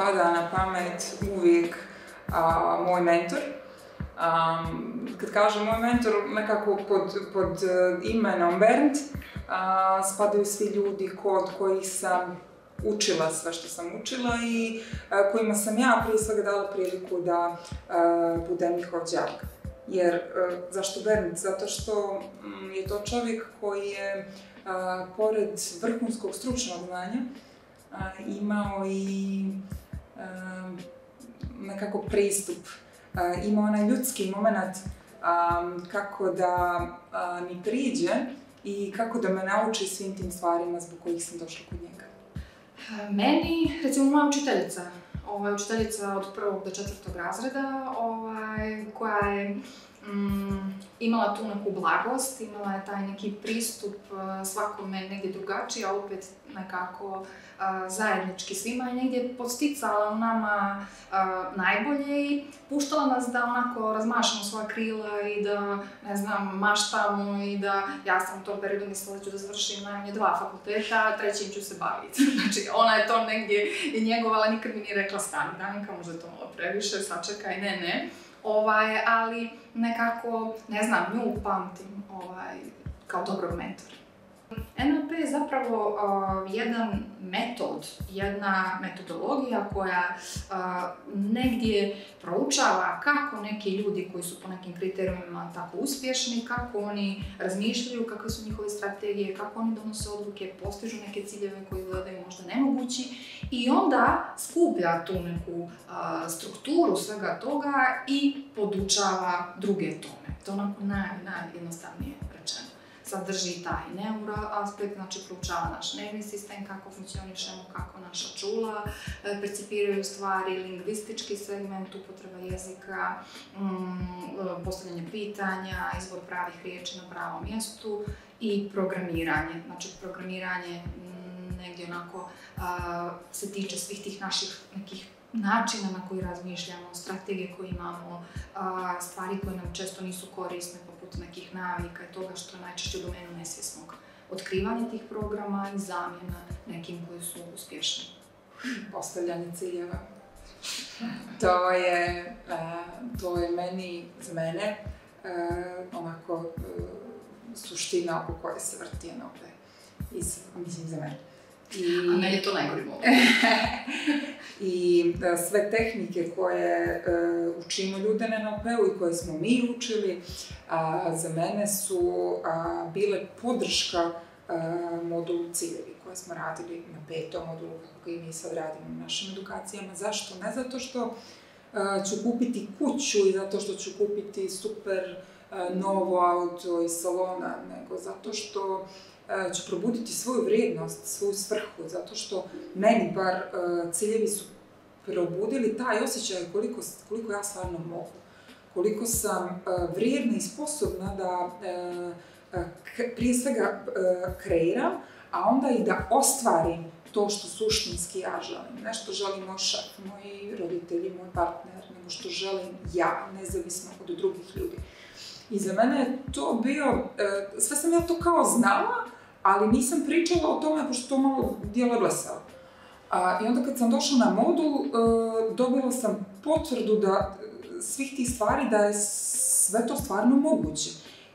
pada na pamet uvijek moj mentor. kad kažem moj mentor, nekako pod, pod imenom Bernd, spadaju svi ljudi kod kojih sam učila sve što sam učila i kojima sam ja prije svega dala priliku da budem njihov đak. Jer, zašto Bernd? Zato što mm, je to čovjek koji je, pored vrhunskog stručnog znanja, imao i nekako pristup, imao onaj ljudski moment kako da mi priđe i kako da me nauči svim tim stvarima zbog kojih sam došla kod njega. Meni, recimo moja učiteljica, ovaj, učiteljica od prvog do četvrtog razreda, ovaj, koja je mm, imala tu neku blagost, imala je taj neki pristup uh, svakome negdje drugačiji, a opet nekako uh, zajednički svima je negdje posticala u nama uh, najbolje i puštala nas da onako razmašamo svoja krila i da, ne znam, maštamo i da ja sam u tom periodu mislila da ću da završim najmanje dva fakulteta, trećim ću se baviti. znači, ona je to negdje njegovala, nikad mi nije rekla stani, Danika, možda to malo previše, sačekaj, ne, ne. Ovaj, ali nekako, ne znam, nju pamtim ovaj, kao dobrog mentora. NLP je zapravo uh, jedan metod, jedna metodologija koja uh, negdje proučava kako neki ljudi koji su po nekim kriterijima tako uspješni, kako oni razmišljaju, kakve su njihove strategije, kako oni donose odluke, postižu neke ciljeve koji gledaju možda nemogući i onda skuplja tu neku strukturu svega toga i podučava druge tome. To je onako naj, najjednostavnije rečeno sadrži taj neuro aspekt, znači proučava naš nervni sistem, kako funkcionišemo, kako naša čula e, percipiraju stvari, lingvistički segment, upotreba jezika, mm, postavljanje pitanja, izbor pravih riječi na pravom mjestu i programiranje. Znači programiranje mm, negdje onako se tiče svih tih naših nekih načina na koji razmišljamo, strategije koje imamo, stvari koje nam često nisu korisne, poput nekih navika i toga što je najčešće u domenu nesvjesnog otkrivanja tih programa i zamjena nekim koji su uspješni. Postavljanje ciljeva. To je, to je meni, za mene, onako suština oko koje se vrti NLP. mislim, za mene. I, A meni je to najgori. I da, sve tehnike koje uh, učimo ljude na NLP-u i koje smo mi učili, a, za mene su a, bile podrška a, modulu ciljevi koje smo radili na petom modulu, kako i mi sad radimo u našim edukacijama. Zašto? Ne zato što a, ću kupiti kuću i zato što ću kupiti super a, novo auto iz salona, nego zato što E, ću probuditi svoju vrijednost, svoju svrhu, zato što meni bar e, ciljevi su probudili taj osjećaj koliko, koliko ja stvarno mogu, koliko sam e, vrijedna i sposobna da prije svega kreiram, a onda i da ostvarim to što suštinski ja želim. Ne što želim moj šef, moji roditelji, moj partner, nego što želim ja, nezavisno od drugih ljudi. I za mene je to bio, sve sam ja to kao znala, ali nisam pričala o tome pošto to malo dijelo blesao. I onda kad sam došla na modul, uh, dobila sam potvrdu da svih tih stvari da je sve to stvarno moguće.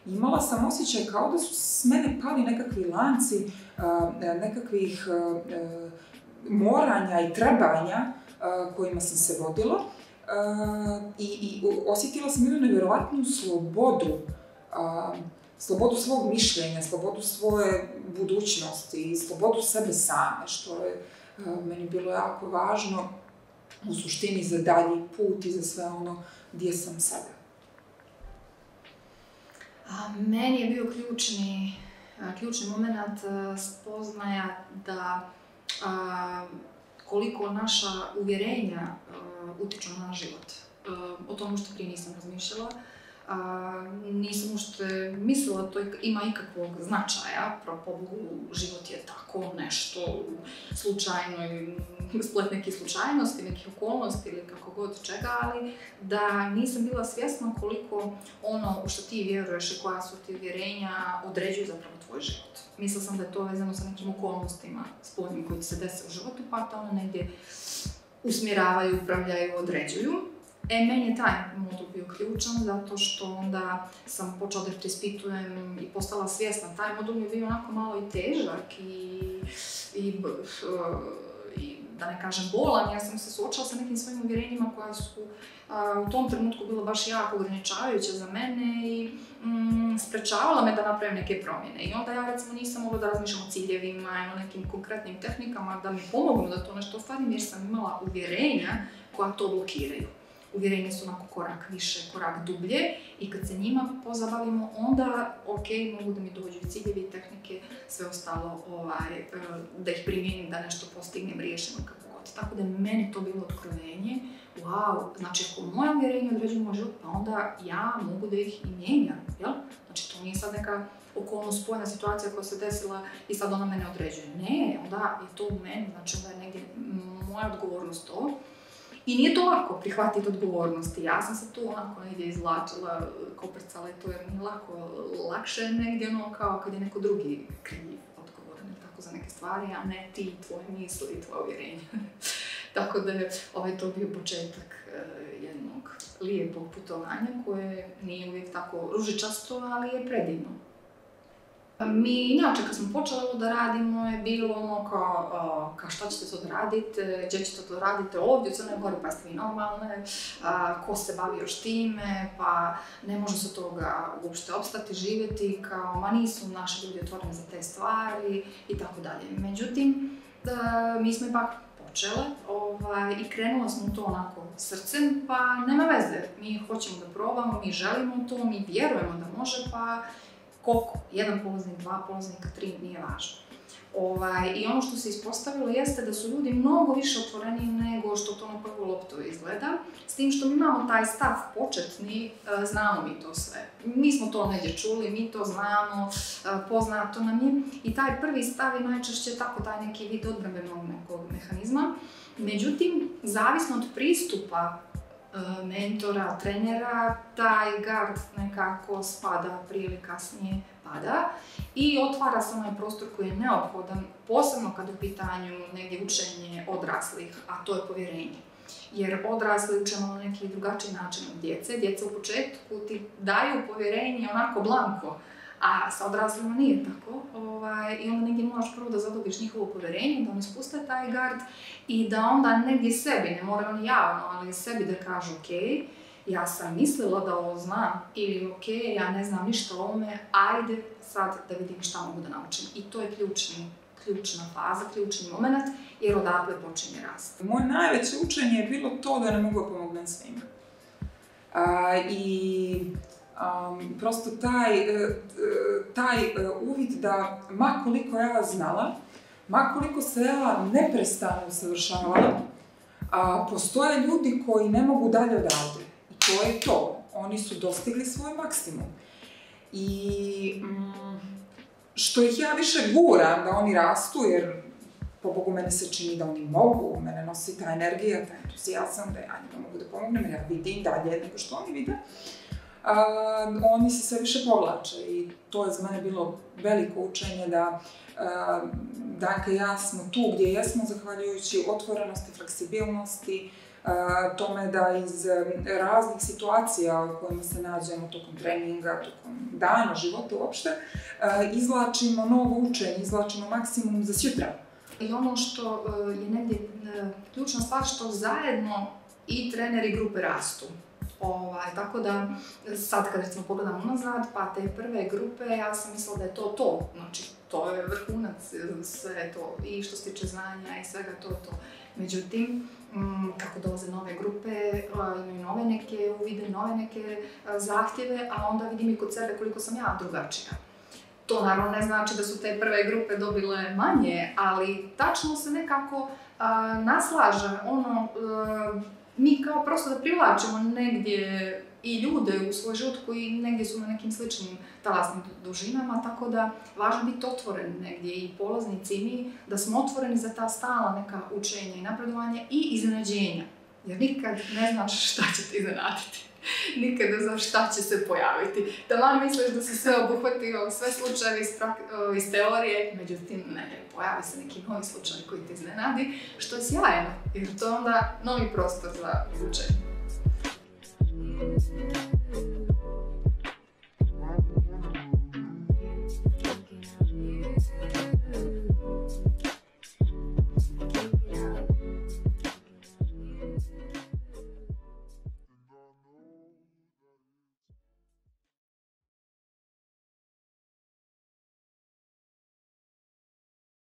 Imala sam osjećaj kao da su s mene pali nekakvi lanci, uh, nekakvih moranja i trebanja kojima sam se vodila i, i osjetila sam jednu nevjerovatnu slobodu slobodu svog mišljenja, slobodu svoje budućnosti i slobodu sebe same, što je uh, meni bilo jako važno u suštini za dalji put i za sve ono gdje sam sada. A, meni je bio ključni, ključni moment spoznaja da a, koliko naša uvjerenja a, utiču na život. O tom što prije nisam razmišljala a, nisam ušte mislila da to ima ikakvog značaja, pro pobogu život je tako nešto slučajno ili splet nekih slučajnosti, nekih okolnosti ili kako god čega, ali da nisam bila svjesna koliko ono u što ti vjeruješ i koja su ti uvjerenja određuju zapravo tvoj život. Mislila sam da je to vezano sa nekim okolnostima spolnim koji ti se dese u životu, pa to ono negdje usmjeravaju, upravljaju, određuju. E, meni je taj modul bio ključan, zato što onda sam počela da preispitujem i postala svjesna. Taj modul mi je bio onako malo i težak i, i, i da ne kažem bolan, ja sam se suočala sa nekim svojim uvjerenjima koja su u tom trenutku bila baš jako ograničavajuća za mene i mm, sprečavala me da napravim neke promjene. I onda ja recimo nisam mogla da razmišljam o ciljevima i o nekim konkretnim tehnikama da mi pomognu da to nešto ostvarim jer sam imala uvjerenja koja to blokiraju. Uvjerenja su onako korak više, korak dublje i kad se njima pozabavimo, onda ok, mogu da mi dođu i ciljevi tehnike, sve ostalo ovaj, e, da ih primijenim, da nešto postignem riješeno kako god. Tako da meni to bilo otkrovenje wow, znači ako moje uvjerenje određuju moj život, pa onda ja mogu da ih i mijenjam, jel? Znači to nije sad neka okolnost, spojena situacija koja se desila i sad ona mene određuje. Ne, onda je to u meni, znači onda je negdje moja odgovornost to. I nije to lako prihvatiti odgovornosti. Ja sam se tu onako negdje izvlačila, koprcala i to jer nije lako. Lakše je negdje ono kao kad je neko drugi kriv odgovoran tako za neke stvari, a ne ti, tvoje misli i tvoje uvjerenje. Tako da je ovaj to bio početak e, jednog lijepog putovanja koje nije uvijek tako ružičasto, ali je predivno. Mi, inače, kad smo počeli ovo da radimo, je bilo ono kao, kao šta ćete to da radite, gdje ćete to da radite ovdje u Crnoj Gori, pa ste vi normalne, ko se bavi još time, pa ne može se toga uopšte opstati, živjeti, kao, ma nisu naši ljudi otvoreni za te stvari i tako dalje. Međutim, mi smo ipak počele ovaj, i krenula sam u to onako srcem, pa nema veze, mi hoćemo da probamo, mi želimo to, mi vjerujemo da može, pa koliko? Jedan polaznik, dva polaznika, tri, nije važno. Ovaj, I ono što se ispostavilo jeste da su ljudi mnogo više otvoreni nego što to na prvu loptu izgleda. S tim što mi imamo taj stav početni, e, znamo mi to sve. Mi smo to negdje čuli, mi to znamo, e, poznato nam je. I taj prvi stav je najčešće tako taj neki vid odbrambenog nekog mehanizma. Međutim, zavisno od pristupa mentora, trenera, taj gard nekako spada prije ili kasnije pada i otvara se onaj prostor koji je neophodan, posebno kad u pitanju negdje učenje odraslih, a to je povjerenje. Jer odrasli uče na neki drugačiji način od djece. Djeca u početku ti daju povjerenje onako blanko, a sa odraslima nije tako. Ovaj, I onda negdje moraš prvo da zadobiš njihovo povjerenje, da oni spuste taj gard i da onda negdje sebi, ne moraju oni javno, ali sebi da kažu ok, ja sam mislila da ovo znam ili ok, ja ne znam ništa o ovome, ajde sad da vidim šta mogu da naučim. I to je ključni, ključna faza, ključni moment, jer odatle počinje rast. Moje najveće učenje je bilo to da ne mogu da pomognem svima. I prosto taj, e, taj e, uvid da ma koliko ja znala, ma koliko se ja neprestano usavršavala, a, postoje ljudi koji ne mogu dalje odavde to je to. Oni su dostigli svoj maksimum. I mm, što ih ja više guram da oni rastu, jer po Bogu mene se čini da oni mogu, mene nosi ta energija, taj entuzijazam, da ja njima mogu da pomognem, ja vidim dalje nego što oni vide. Oni se sve više povlače i to je za mene bilo veliko učenje da dakle ja smo tu gdje jesmo zahvaljujući otvorenosti, fleksibilnosti, tome da iz raznih situacija u kojima se nađemo tokom treninga, tokom dana, života uopšte, izlačimo novo učenje, izlačimo maksimum za sutra. I ono što e, je negdje e, ključna stvar što zajedno i treneri grupe rastu. Ovaj, tako da sad kad recimo pogledam unazad, pa te prve grupe, ja sam mislila da je to to. Znači, to je vrhunac, sve to i što se tiče znanja i svega to to. Međutim, Mm, kako dolaze nove grupe, imaju nove neke uvide, nove neke zahtjeve, a onda vidim i kod sebe koliko sam ja drugačija. To naravno ne znači da su te prve grupe dobile manje, ali tačno se nekako naslaže ono, mi kao prosto da privlačimo negdje i ljude u svoj život koji negdje su na nekim sličnim talasnim dužinama, tako da važno biti otvoren negdje i polaznici mi da smo otvoreni za ta stala neka učenja i napredovanja i iznenađenja. Jer nikad ne znaš šta će te iznenaditi. Nikad ne znaš šta će se pojaviti. Taman misliš da si sve obuhvatio, sve slučajevi iz, prak- iz teorije, međutim ne, pojavi se neki novi slučaj koji te iznenadi, što je sjajno, jer to je onda novi prostor za učenje.